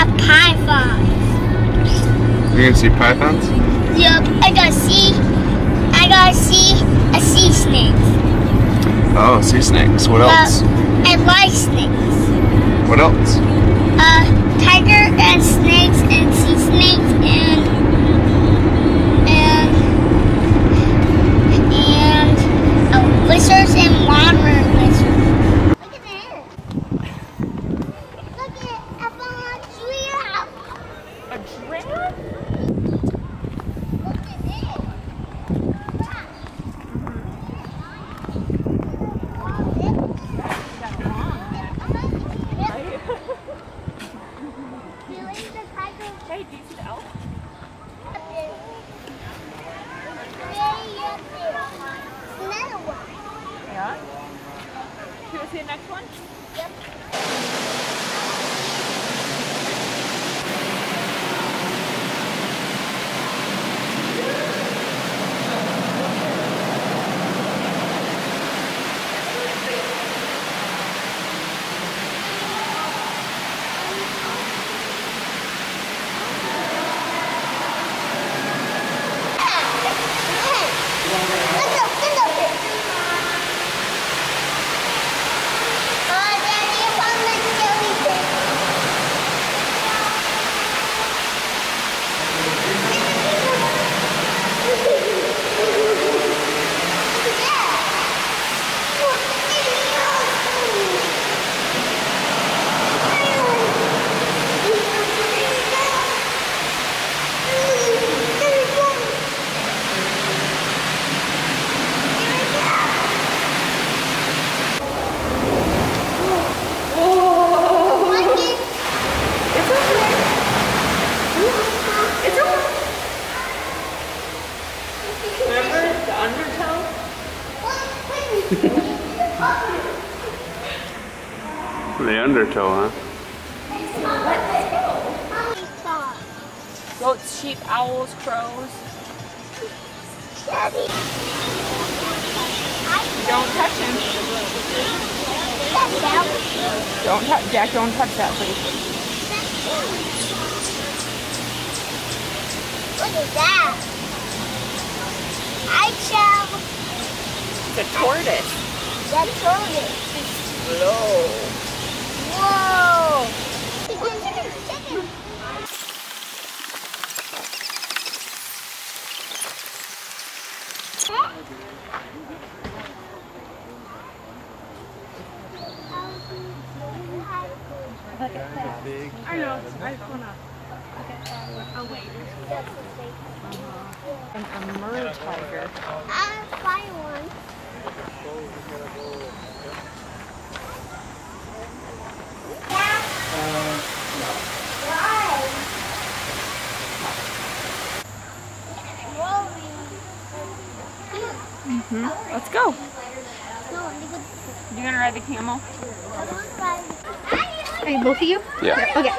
have pythons. You're gonna see pythons? Yep, I got see, I got see a sea snake. Oh, sea snakes. What else? Uh, and light snakes. What else? Uh, tiger and snakes and sea snakes and The undertow, huh? Goats, sheep, owls, crows. Don't touch him. Don't touch, Jack. Don't touch that, please. Look at that. I shall It's a tortoise. get tortoise. Slow. Whoa. Chicken, chicken. I know. I wanna. Oh wait. An emerald tiger. I'll find one. Let's go. You gonna ride the camel? Hey, both of you? Yeah. Okay. Okay,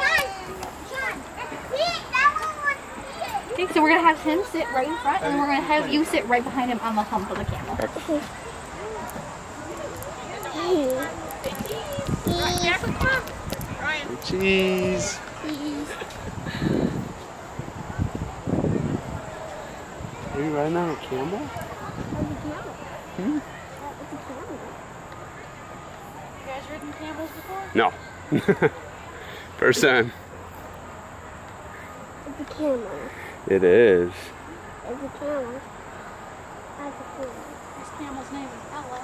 so we're gonna have him sit right in front, and then we're gonna have you sit right behind him on the hump of the camel. Jack, come on. Cheese. Are you riding on a camel? You guys ridden camels before? No. First time. It's a camel. It is. It's a camel. That's a camel. This camel's name is Ella.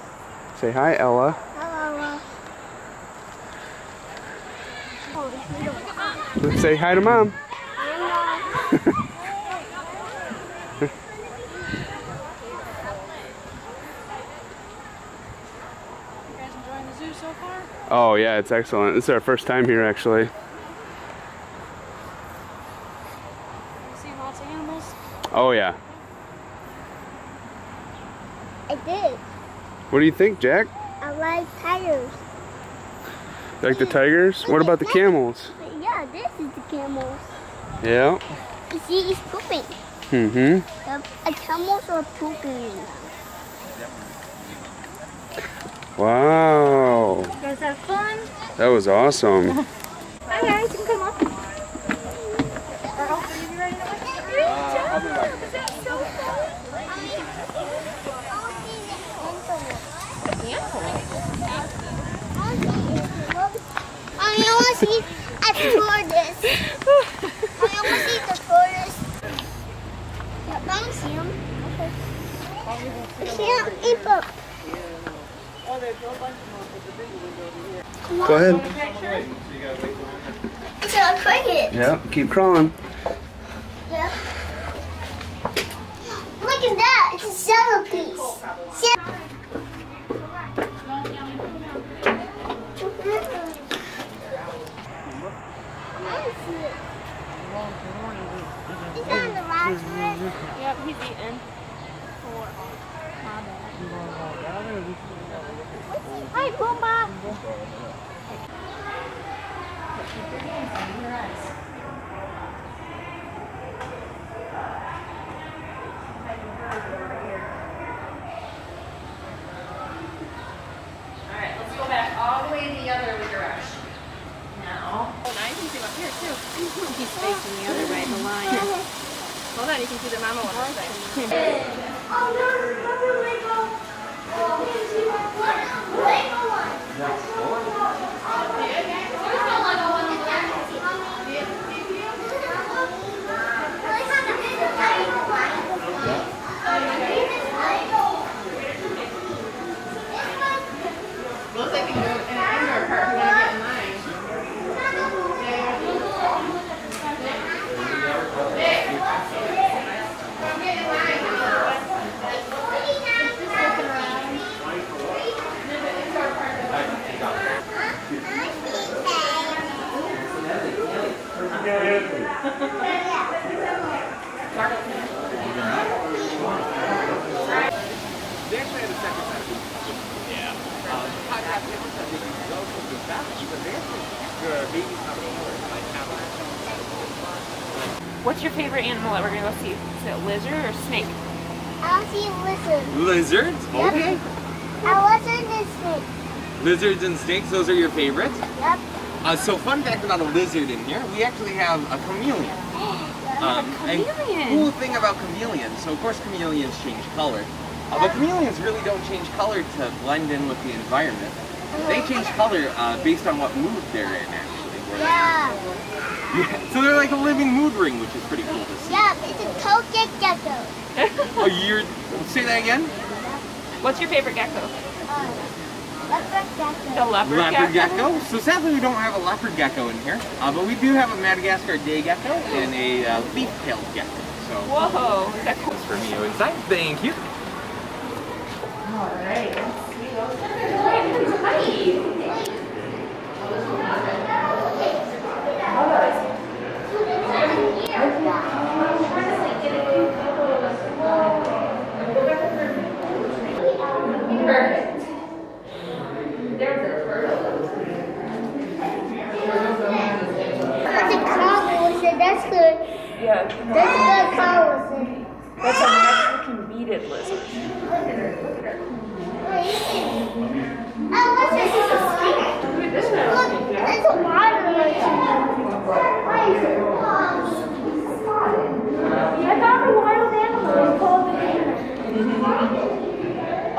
Say hi, Ella. Hello. Say hi to mom. You guys enjoying the zoo so? Oh yeah, it's excellent. This is our first time here actually. You seen lots of animals? Oh yeah. I did. What do you think, Jack? I like tigers. Like the tigers? What about the camels? Yeah, this is the camels. Yeah. You see, he's pooping. Mm-hmm. The camels are pooping. Wow. You guys have fun? That was awesome. Hi guys, you can come up. I want to see a tortoise. I almost eat the tortoise. Yeah, I don't see him. Okay. I can't eat them. Go ahead. It's a cricket. Yeah, keep crawling. At that. It's a centerpiece. Ce- He's on the last one. Yep, he's eating. Hi. Alright, let's go back all the way the other direction. Now, Oh, now you can see him up here too. He's facing the other way, the line. Hold on, you can see the mama one up there. Oh, no, another Lego. Oh, Lego one. What's your favorite animal that we're gonna go see? Is it a lizard or snake? I'll see lizard. Lizards? Okay. A lizard is snake. Lizards and snakes, those are your favorites? Yep. Uh, so fun fact about a lizard in here, we actually have a chameleon. Um, and chameleon. cool thing about chameleons, so of course chameleons change color. Uh, but chameleons really don't change color to blend in with the environment. They change color uh, based on what mood they're in actually. where Yeah. Yeah, So they're like a living mood ring, which is pretty cool to see. Yeah, it's a token gecko. Oh, you're, say that again? What's your favorite gecko? Uh, leopard The gecko. leopard, Leopard gecko. So sadly we don't have a leopard gecko in here, uh, but we do have a Madagascar day gecko and a uh, leaf-tailed gecko. So Whoa, is that cool? for me inside. Thank you. All right. a cow lizard. That's good. Yeah, That's a good That's a cow lizard. that's a Mexican beaded lizard. Oh, what's this? Look, that's a water lizard. Why is it? I found a wild animal. It's called the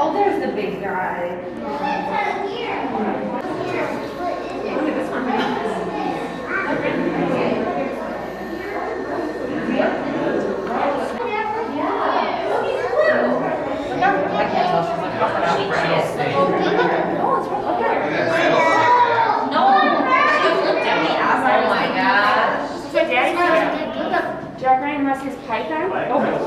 Oh, there's the big guy. Oh my god. So Daddy has, Jack Ryan has his python. Oh, Look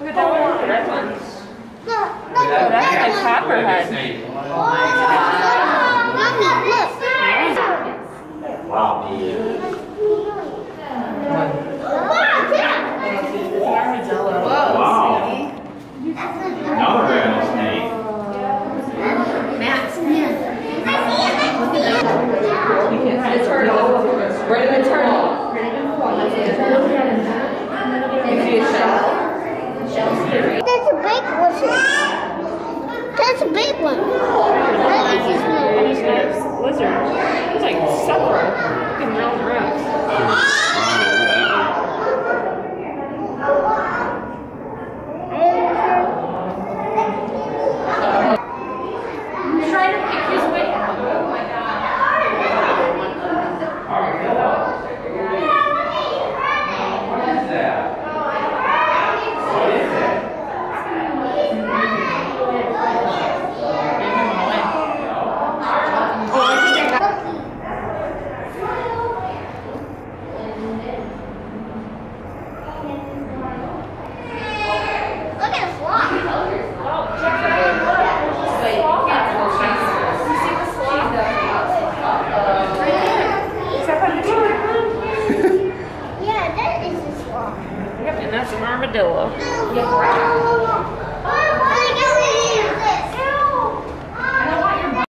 look at that one. Red one. Look, Oh, that's that a copperhead. Mommy, look. Wow, he Wow, yeah. Wow. Another rattlesnake. The turtle. Where did the turtle? You see a shell? That's a big lizard. That's a big one. That is his. Lizard. It's like several. Roll the rooms.